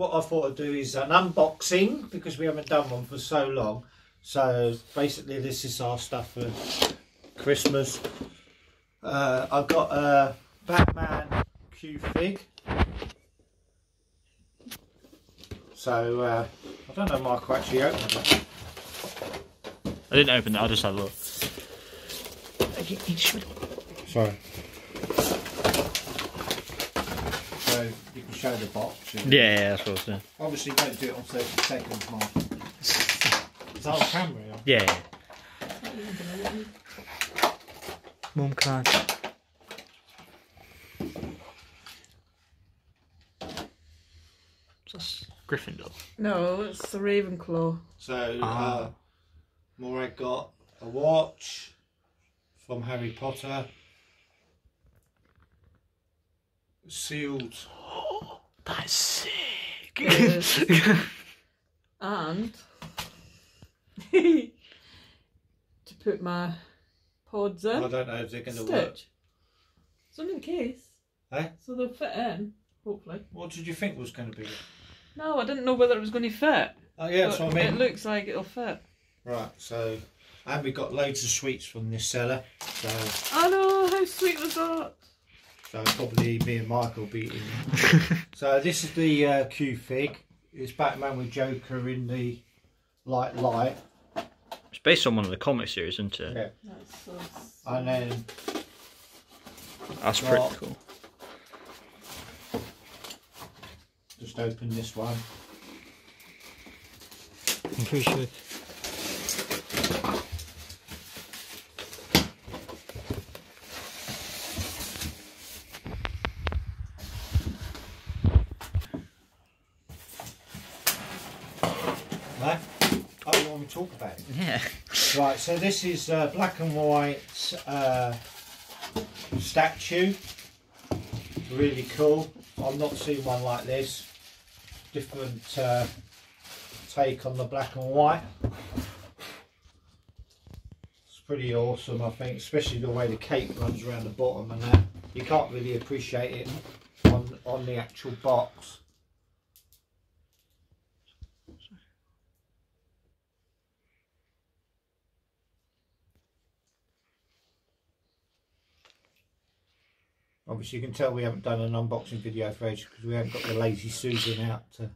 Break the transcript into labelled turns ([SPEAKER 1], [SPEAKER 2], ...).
[SPEAKER 1] what I thought I'd do is an unboxing because we haven't done one for so long. So basically, this is our stuff for Christmas. Uh, I've got a Batman Q fig. So uh, I don't know, Michael actually opened it.
[SPEAKER 2] I didn't open it. I just had a look.
[SPEAKER 1] Sorry. So you can show the box. and-
[SPEAKER 2] Yeah, yeah, that's what I was doing.
[SPEAKER 1] Obviously, don't do it on 30 seconds, Mark. It's our camera. on.
[SPEAKER 2] Yeah. yeah. Mum card. That's Gryffindor.
[SPEAKER 3] No, it's the Ravenclaw.
[SPEAKER 1] So,
[SPEAKER 2] Ah.
[SPEAKER 1] uh, Morag got a watch from Harry Potter. Sealed.
[SPEAKER 2] That's sick.
[SPEAKER 3] Yes. and to put my pods in.
[SPEAKER 1] I don't know if they're going to work.
[SPEAKER 3] Stitch. It's only a case.
[SPEAKER 1] Eh?
[SPEAKER 3] So they'll fit in, hopefully.
[SPEAKER 1] What did you think was going to be?
[SPEAKER 3] No, I didn't know whether it was going to fit.
[SPEAKER 1] Oh, yeah, that's what I mean.
[SPEAKER 3] It looks like it'll fit.
[SPEAKER 1] Right, so. And we got loads of sweets from this seller. So,
[SPEAKER 3] I know, how sweet was that?
[SPEAKER 1] So probably me and Michael beating. so, this is the uh, Q fig. It's Batman with Joker in the light light.
[SPEAKER 2] It's based on one of the comic series, isn't it?
[SPEAKER 1] Yeah.
[SPEAKER 3] That's so
[SPEAKER 1] And then
[SPEAKER 2] That's
[SPEAKER 1] Well-
[SPEAKER 2] pretty cool.
[SPEAKER 1] just open this one.
[SPEAKER 2] I'm pretty sure.
[SPEAKER 1] Right? Oh, you want me to talk about it?
[SPEAKER 2] Yeah.
[SPEAKER 1] Right, so this is uh, black and white uh, statue. Really cool. I've not seen one like this. Different uh, take on the black and white. It's pretty awesome, I think, especially the way the cape runs around the bottom and that. You can't really appreciate it on, on the actual box. Obviously, you can tell we haven't done an unboxing video for ages because we haven't got the lazy Susan out to